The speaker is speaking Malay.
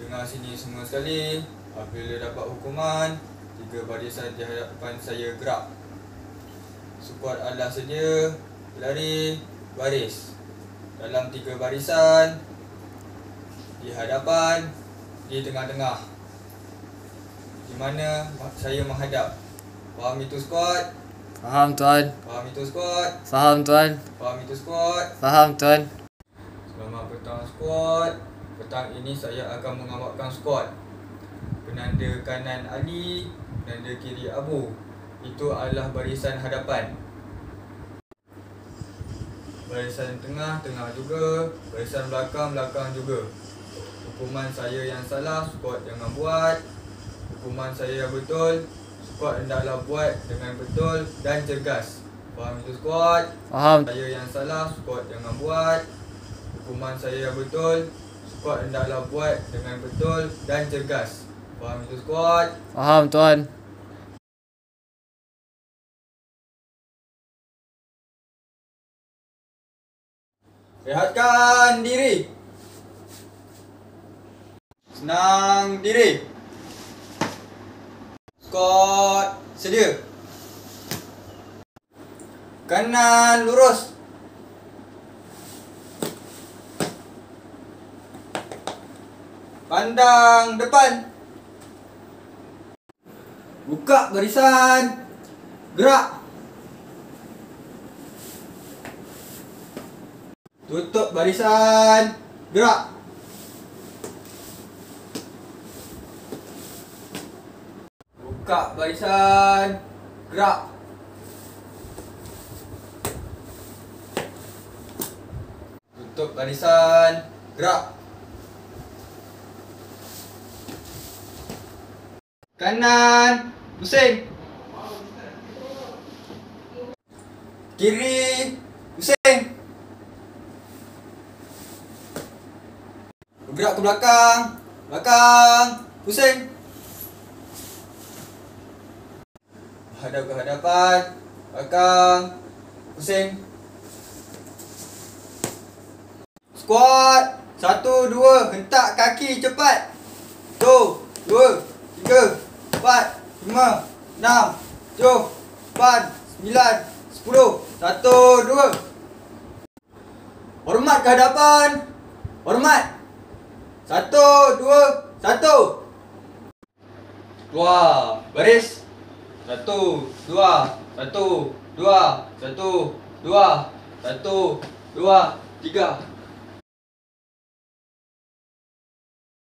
Dengar sini semua sekali Apabila dapat hukuman Tiga barisan di hadapan saya gerak Skuad Allah sedia Lari Baris Dalam tiga barisan Di hadapan Di tengah-tengah Di mana saya menghadap Faham itu skuad? Faham tuan. Faham itu skuad? Faham tuan. Faham itu skuad? Faham tuan. Selamat petang skuad. Petang ini saya akan mengamalkan skuad. Penanda kanan Ali, penanda kiri Abu. Itu adalah barisan hadapan. Barisan tengah, tengah juga. Barisan belakang, belakang juga. Hukuman saya yang salah, skuad jangan buat. Hukuman saya yang betul, skuad hendaklah buat dengan betul dan cergas. Faham itu skuad? Faham. Saya yang salah, skuad jangan buat. Hukuman saya yang betul, skuad hendaklah buat dengan betul dan cergas. Faham itu skuad? Faham tuan. Rehatkan diri. Senang diri. Skuad sedia. Kanan lurus. Pandang depan. Buka barisan. Gerak. Tutup barisan. Gerak. Buka barisan. Gerak. Tutup barisan. Gerak. Kanan. Pusing. Kiri. Pusing. Bergerak ke belakang. Belakang. Pusing. Hadap ke hadapan. Belakang. Pusing. Squat. Satu, dua. Hentak kaki cepat. Satu, dua, lima, enam, tujuh, lapan, sembilan, sepuluh. Satu, dua. Hormat ke hadapan. Hormat. Satu, dua, satu. Keluar. Baris. Satu, dua, satu, dua, satu, dua, satu, dua, tiga,